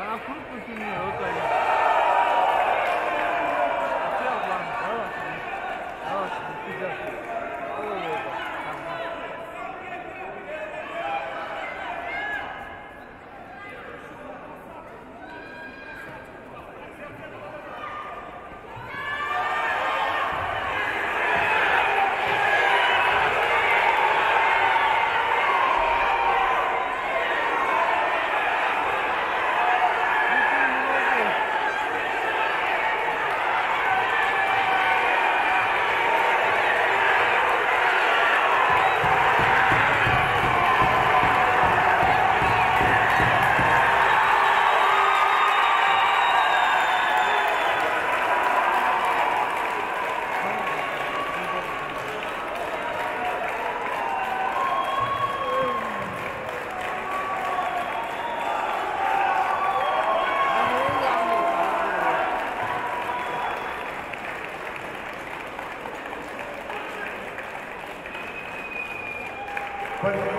Tá fruto, senhor, cara. But it